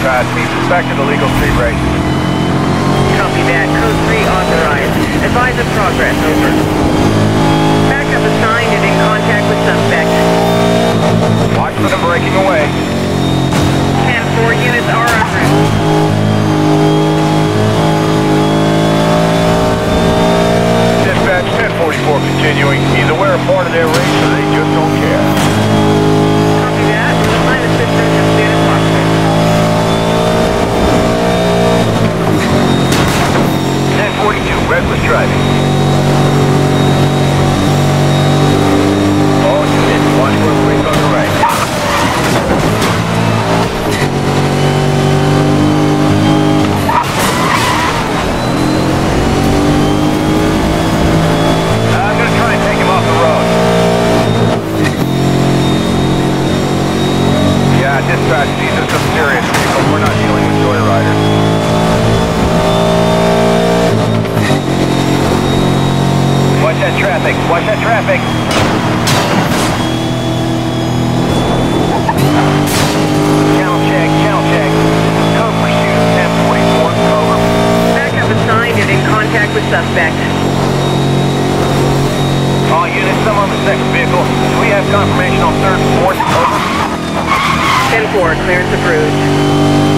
Dispatch, we suspected illegal street race. Copy that. Code 3 authorized. Advise of progress. Serious vehicles. We're not dealing with joyriders. Watch that traffic. Watch that traffic. Channel check. Channel check. Code pursuit 1044. Over. Backup assigned and in contact with suspect. All units, some on the second vehicle. We have confirmation on third and fourth? Over. 10-4, clearance approved.